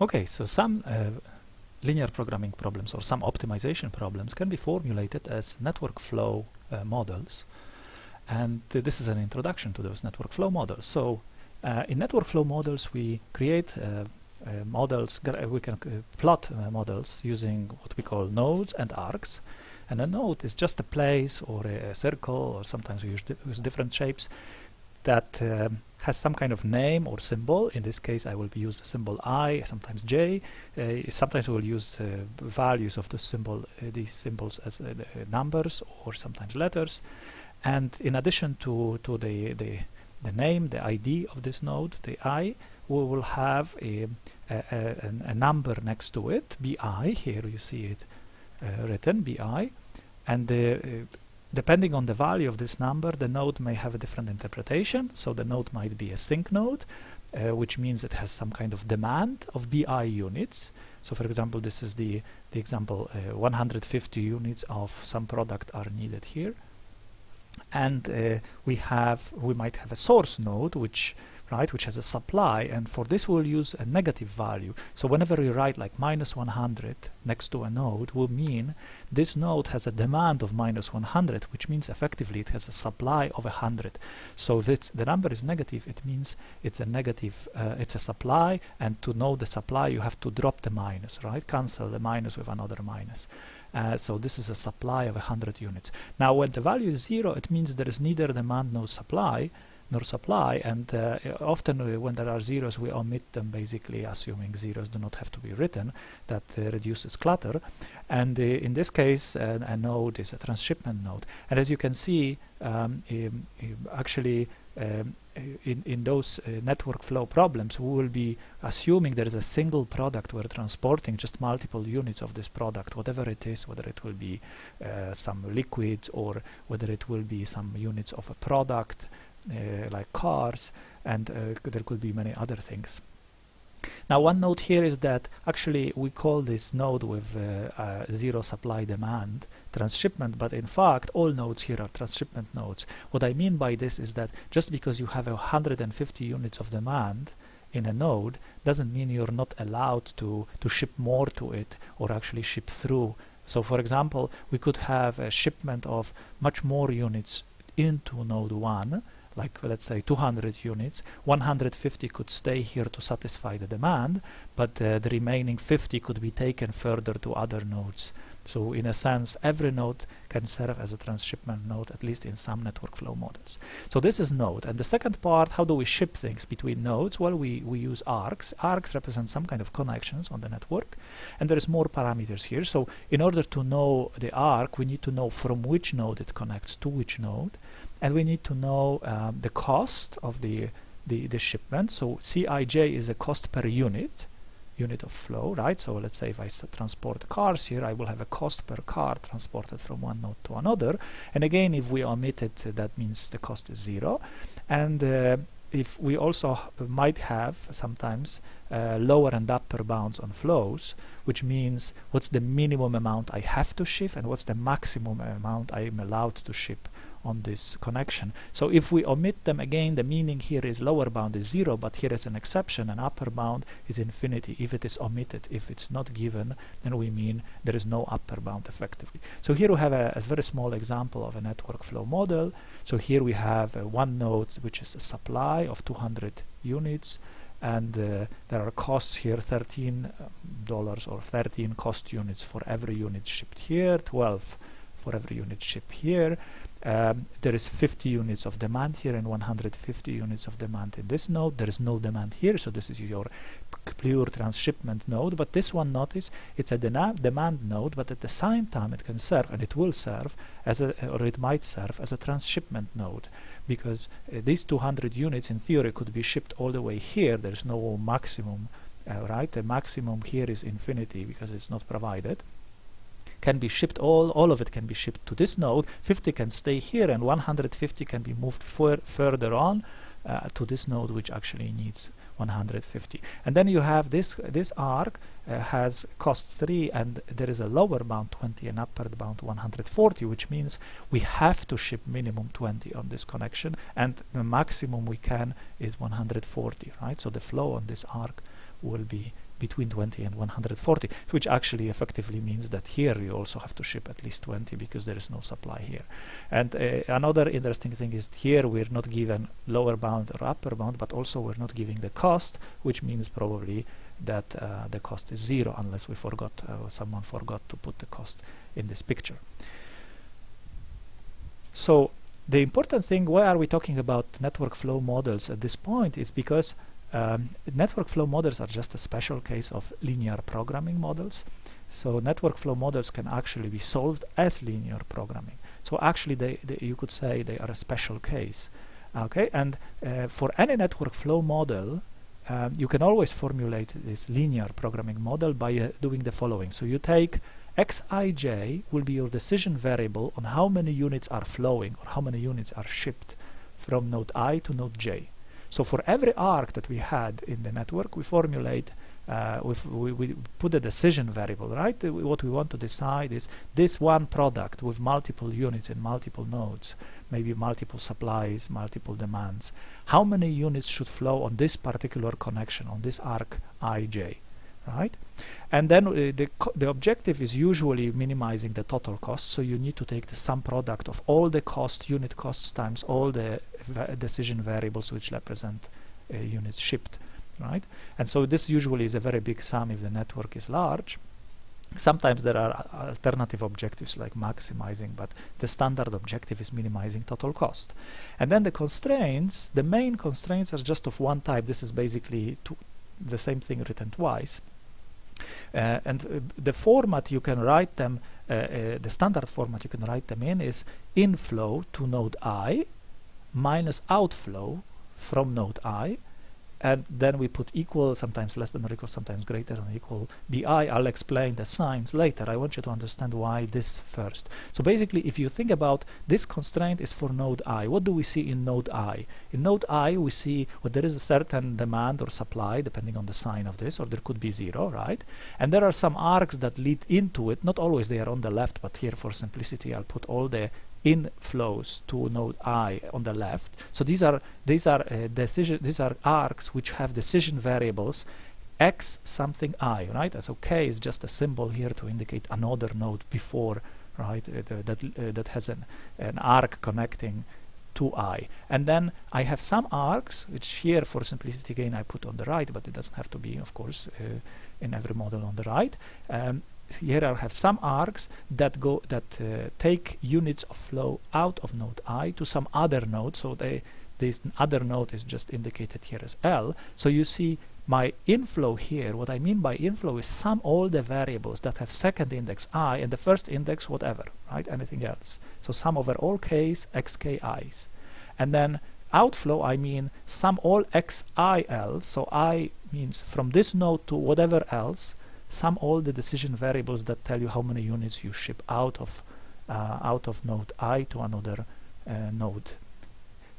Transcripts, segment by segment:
Okay, so some uh, linear programming problems or some optimization problems can be formulated as network flow uh, models. And uh, this is an introduction to those network flow models. So uh, in network flow models, we create uh, models, we can plot models using what we call nodes and arcs. And a node is just a place or a, a circle, or sometimes we use, di use different shapes that um, has some kind of name or symbol. In this case, I will use the symbol I, sometimes J. Uh, sometimes we will use uh, values of the symbol, uh, these symbols as uh, numbers or sometimes letters. And in addition to, to the, the, the name, the ID of this node, the I, we will have a, a, a, a number next to it, BI. Here you see it uh, written, BI. And the uh, Depending on the value of this number, the node may have a different interpretation. So the node might be a sink node, uh, which means it has some kind of demand of BI units. So for example, this is the, the example, uh, 150 units of some product are needed here. And uh, we have, we might have a source node, which right, which has a supply, and for this we'll use a negative value. So whenever we write like minus 100 next to a node, will mean this node has a demand of minus 100, which means effectively it has a supply of 100. So if it's, the number is negative, it means it's a negative, uh, it's a supply, and to know the supply, you have to drop the minus, right? Cancel the minus with another minus. Uh, so this is a supply of 100 units. Now when the value is zero, it means there is neither demand nor supply, nor supply and uh, often uh, when there are zeros we omit them basically assuming zeros do not have to be written that uh, reduces clutter. And uh, in this case uh, a node is a transshipment node. And as you can see um, um, actually um, in, in those uh, network flow problems we will be assuming there is a single product we're transporting just multiple units of this product whatever it is whether it will be some liquids or whether it will be some units of a product like cars and uh, there could be many other things. Now one note here is that actually we call this node with uh, zero supply demand transshipment but in fact all nodes here are transshipment nodes. What I mean by this is that just because you have 150 units of demand in a node doesn't mean you're not allowed to, to ship more to it or actually ship through. So for example, we could have a shipment of much more units into node 1 like let's say 200 units 150 could stay here to satisfy the demand but uh, the remaining 50 could be taken further to other nodes. So in a sense every node can serve as a transshipment node at least in some network flow models. So this is node. And the second part how do we ship things between nodes? Well we we use arcs arcs represent some kind of connections on the network and there is more parameters here. So in order to know the arc we need to know from which node it connects to which node and we need to know um, the cost of the, the, the shipment. So Cij is a cost per unit, unit of flow, right? So let's say if I transport cars here, I will have a cost per car transported from one node to another. And again, if we omit it, that means the cost is zero. And uh, if we also might have sometimes uh, lower and upper bounds on flows, which means what's the minimum amount I have to ship and what's the maximum amount I am allowed to ship on this connection. So if we omit them again, the meaning here is lower bound is zero, but here is an exception, an upper bound is infinity if it is omitted. If it's not given, then we mean there is no upper bound effectively. So here we have a, a very small example of a network flow model. So here we have uh, one node which is a supply of 200 units and uh, there are costs here 13 uh, dollars or 13 cost units for every unit shipped here 12 for every unit shipped here um, there is 50 units of demand here and 150 units of demand in this node. There is no demand here, so this is your pure transshipment node. But this one, notice, it's a demand node, but at the same time it can serve, and it will serve, as a, or it might serve as a transshipment node. Because uh, these 200 units, in theory, could be shipped all the way here. There's no maximum, uh, right? The maximum here is infinity because it's not provided can be shipped all all of it can be shipped to this node. 50 can stay here and 150 can be moved further on uh, to this node which actually needs 150 and then you have this this arc uh, has cost 3 and there is a lower bound 20 and upper bound 140 which means we have to ship minimum 20 on this connection and the maximum we can is 140 right? So the flow on this arc will be between 20 and 140 which actually effectively means that here you also have to ship at least 20 because there is no supply here. And uh, another interesting thing is here we're not given lower bound or upper bound but also we're not giving the cost which means probably that uh, the cost is zero unless we forgot uh, someone forgot to put the cost in this picture. So the important thing why are we talking about network flow models at this point is because um, network flow models are just a special case of linear programming models. So network flow models can actually be solved as linear programming. So actually, they, they you could say they are a special case. Okay, and uh, for any network flow model, um, you can always formulate this linear programming model by uh, doing the following. So you take xij will be your decision variable on how many units are flowing or how many units are shipped from node i to node j. So for every arc that we had in the network, we formulate, uh, we, we put a decision variable, right? Uh, what we want to decide is this one product with multiple units and multiple nodes, maybe multiple supplies, multiple demands. How many units should flow on this particular connection, on this arc ij? Right? And then uh, the, the objective is usually minimizing the total cost, so you need to take the sum product of all the cost, unit costs times all the va decision variables which represent uh, units shipped, right? And so this usually is a very big sum if the network is large. Sometimes there are alternative objectives like maximizing, but the standard objective is minimizing total cost. And then the constraints, the main constraints are just of one type. This is basically the same thing written twice. Uh, and uh, the format you can write them, uh, the standard format you can write them in is inflow to node i minus outflow from node i and then we put equal, sometimes less than or equal, sometimes greater than or equal bi. I'll explain the signs later. I want you to understand why this first. So basically, if you think about this constraint is for node i. What do we see in node i? In node i, we see well, there is a certain demand or supply, depending on the sign of this, or there could be zero, right? And there are some arcs that lead into it. Not always they are on the left, but here for simplicity, I'll put all the inflows to node i on the left. So these are these are uh, decision these are arcs which have decision variables x something i, right? So k is just a symbol here to indicate another node before, right? Uh, the, that uh, that has an an arc connecting to i. And then I have some arcs which here for simplicity again I put on the right, but it doesn't have to be, of course, uh, in every model on the right. Um, here I have some arcs that go that uh, take units of flow out of node i to some other node. So they this other node is just indicated here as L. So you see my inflow here what I mean by inflow is sum all the variables that have second index i and the first index whatever right? Anything else. So sum over all k's xki's. And then outflow I mean sum all xil. So i means from this node to whatever else sum all the decision variables that tell you how many units you ship out of uh, out of node i to another uh, node.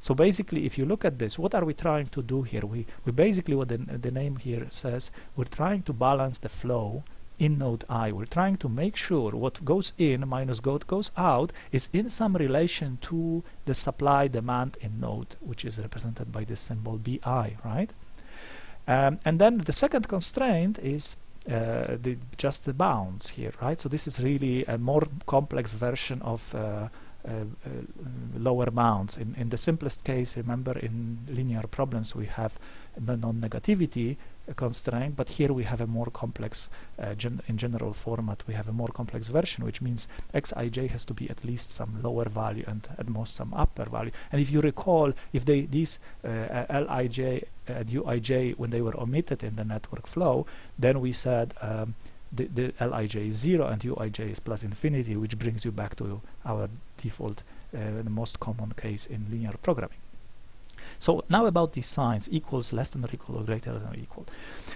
So basically, if you look at this, what are we trying to do here? We, we basically, what the, the name here says, we're trying to balance the flow in node i. We're trying to make sure what goes in minus what goes out is in some relation to the supply demand in node, which is represented by this symbol bi, right? Um, and then the second constraint is uh, the, just the bounds here, right? So this is really a more complex version of uh, uh, uh, lower bounds. In, in the simplest case, remember in linear problems we have non-negativity constraint, but here we have a more complex, uh, gen in general format, we have a more complex version, which means xij has to be at least some lower value and at most some upper value. And if you recall, if they these uh, lij and uij, when they were omitted in the network flow, then we said um, the, the lij is 0 and uij is plus infinity, which brings you back to our default, uh, the most common case in linear programming. So now about these signs, equals, less than or equal, or greater than or equal.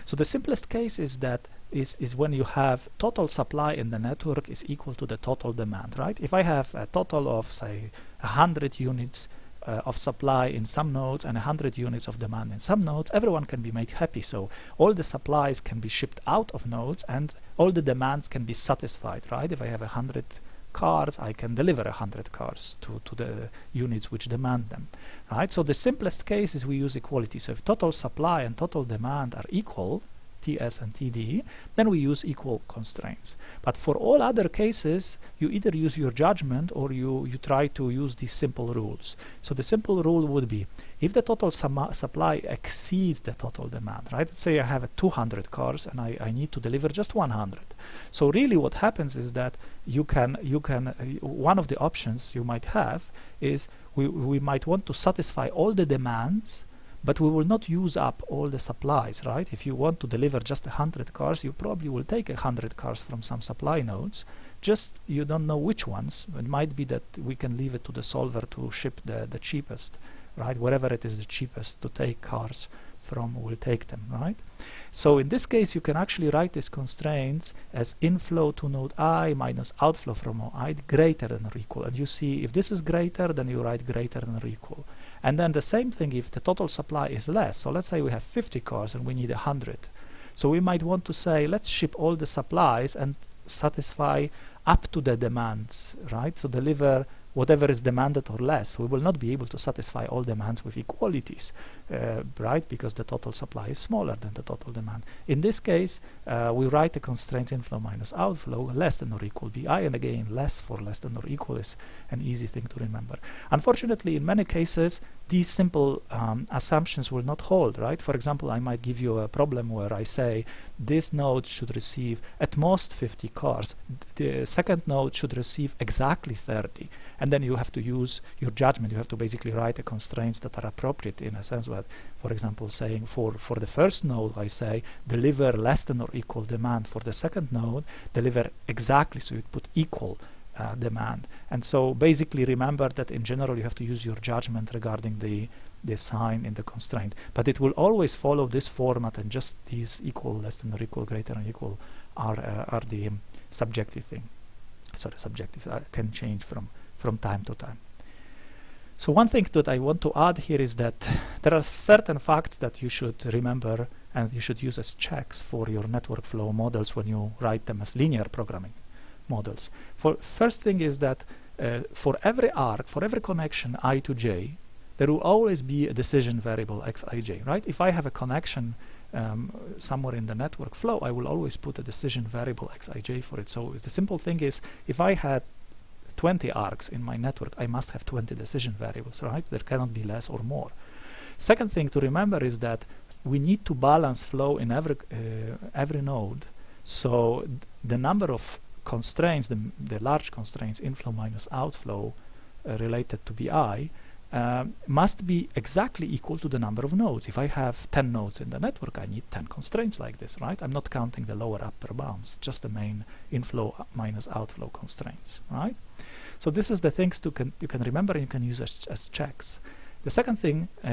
So the simplest case is that is, is when you have total supply in the network is equal to the total demand, right? If I have a total of, say, 100 units uh, of supply in some nodes and 100 units of demand in some nodes, everyone can be made happy. So all the supplies can be shipped out of nodes and all the demands can be satisfied, right? If I have 100 cars, I can deliver 100 cars to, to the units which demand them, right? So the simplest case is we use equality. So if total supply and total demand are equal, TS and TD, then we use equal constraints. But for all other cases, you either use your judgment or you, you try to use these simple rules. So the simple rule would be, if the total supply exceeds the total demand, right? Let's say I have 200 cars and I, I need to deliver just 100. So really what happens is that you can, you can uh, one of the options you might have is we, we might want to satisfy all the demands but we will not use up all the supplies, right? If you want to deliver just 100 cars, you probably will take 100 cars from some supply nodes, just you don't know which ones. It might be that we can leave it to the solver to ship the, the cheapest, right? Wherever it is the cheapest to take cars from, we'll take them, right? So in this case, you can actually write these constraints as inflow to node i minus outflow from node i greater than or equal. And you see if this is greater, then you write greater than or equal. And then the same thing if the total supply is less. So let's say we have 50 cars and we need 100. So we might want to say, let's ship all the supplies and satisfy up to the demands, right? So deliver whatever is demanded or less. We will not be able to satisfy all demands with equalities, uh, right? Because the total supply is smaller than the total demand. In this case, uh, we write the constraint inflow minus outflow less than or equal bi, and again, less for less than or equal is an easy thing to remember. Unfortunately, in many cases, these simple um, assumptions will not hold, right? For example, I might give you a problem where I say this node should receive at most 50 cars. The second node should receive exactly 30 and then you have to use your judgment. You have to basically write the constraints that are appropriate in a sense that, for example, saying for, for the first node, I say deliver less than or equal demand. For the second node, deliver exactly, so you put equal uh, demand. And so basically remember that in general you have to use your judgment regarding the the sign in the constraint. But it will always follow this format and just these equal, less than or equal, greater than or equal are, uh, are the subjective thing. Sorry, subjective uh, can change from from time to time. So one thing that I want to add here is that there are certain facts that you should remember and you should use as checks for your network flow models when you write them as linear programming models. For first thing is that uh, for every arc, for every connection i to j, there will always be a decision variable xij, right? If I have a connection um, somewhere in the network flow, I will always put a decision variable xij for it. So the simple thing is, if I had 20 arcs in my network, I must have 20 decision variables, right? There cannot be less or more. Second thing to remember is that we need to balance flow in every uh, every node. So the number of constraints, the, the large constraints, inflow minus outflow, uh, related to BI, um, must be exactly equal to the number of nodes. If I have 10 nodes in the network, I need 10 constraints like this, right? I'm not counting the lower upper bounds, just the main inflow minus outflow constraints, right? So this is the things to can you can remember and you can use as, as checks. The second thing uh,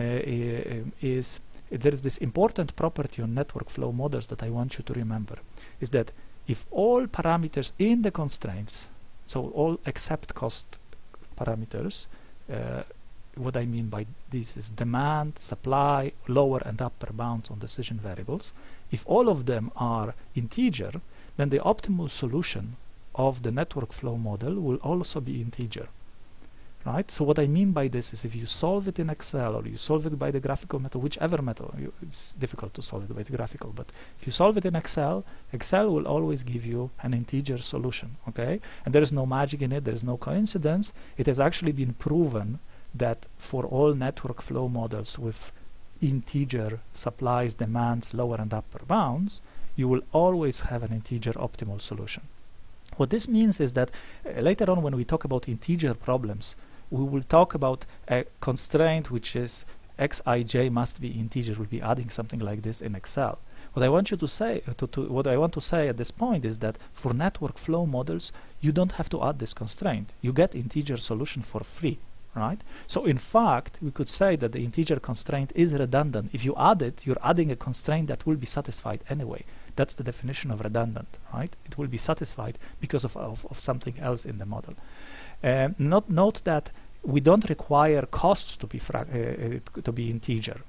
is there is this important property on network flow models that I want you to remember, is that if all parameters in the constraints, so all except cost parameters, uh, what I mean by this is demand, supply, lower and upper bounds on decision variables. If all of them are integer, then the optimal solution of the network flow model will also be integer. Right? So what I mean by this is if you solve it in Excel or you solve it by the graphical method, whichever method, you, it's difficult to solve it by the graphical, but if you solve it in Excel, Excel will always give you an integer solution, okay? And there is no magic in it, there is no coincidence. It has actually been proven that for all network flow models with integer supplies, demands, lower and upper bounds, you will always have an integer optimal solution. What this means is that uh, later on when we talk about integer problems, we will talk about a constraint which is xij must be integer. We'll be adding something like this in Excel. What I want you to say, uh, to, to, what I want to say at this point is that for network flow models, you don't have to add this constraint. You get integer solution for free right? So in fact, we could say that the integer constraint is redundant. If you add it, you're adding a constraint that will be satisfied anyway. That's the definition of redundant, right? It will be satisfied because of, of, of something else in the model. Um, not, note that we don't require costs to be uh, uh, to be integer.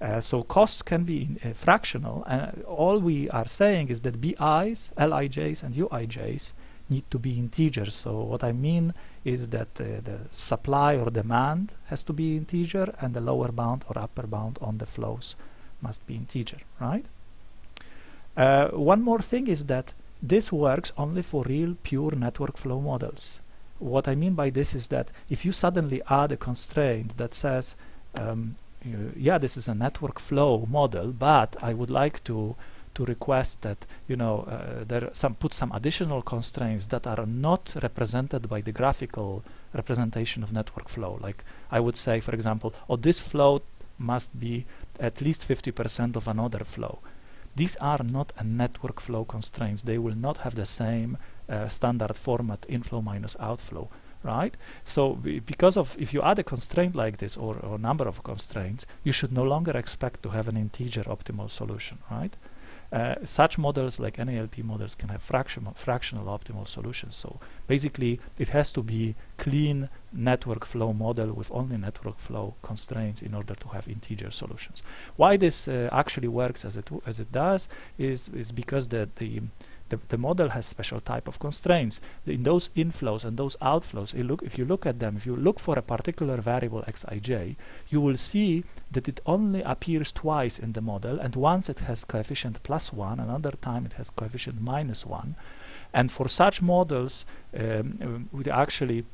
Uh, so costs can be uh, fractional, and all we are saying is that BIs, LIJs, and UIJs need to be integers. So what I mean is that uh, the supply or demand has to be integer and the lower bound or upper bound on the flows must be integer, right? Uh, one more thing is that this works only for real pure network flow models. What I mean by this is that if you suddenly add a constraint that says, um, yeah, this is a network flow model, but I would like to to request that you know uh, there some put some additional constraints that are not represented by the graphical representation of network flow. Like I would say, for example, oh, this flow must be at least 50% of another flow. These are not a network flow constraints. They will not have the same uh, standard format inflow minus outflow right? So because of if you add a constraint like this or a number of constraints, you should no longer expect to have an integer optimal solution, right? Uh, such models like NALP models can have fractional, fractional optimal solutions. So basically it has to be clean network flow model with only network flow constraints in order to have integer solutions. Why this uh, actually works as it as it does is is because the the the, the model has special type of constraints. In those inflows and those outflows, look, if you look at them, if you look for a particular variable xij, you will see that it only appears twice in the model, and once it has coefficient plus 1, another time it has coefficient minus 1. And for such models, um, we actually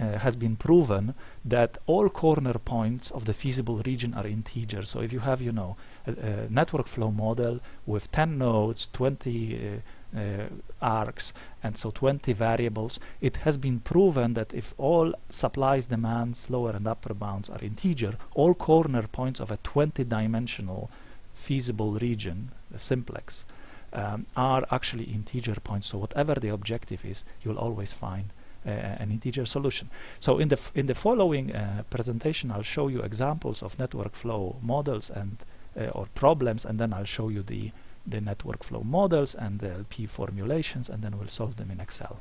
uh, has been proven that all corner points of the feasible region are integers. So if you have, you know, a, a network flow model with 10 nodes, 20 uh, uh, arcs, and so 20 variables, it has been proven that if all supplies, demands, lower and upper bounds are integer, all corner points of a 20-dimensional feasible region, the simplex, um, are actually integer points. So whatever the objective is, you'll always find an integer solution. So in the in the following uh, presentation, I'll show you examples of network flow models and uh, or problems, and then I'll show you the the network flow models and the LP formulations, and then we'll solve them in Excel.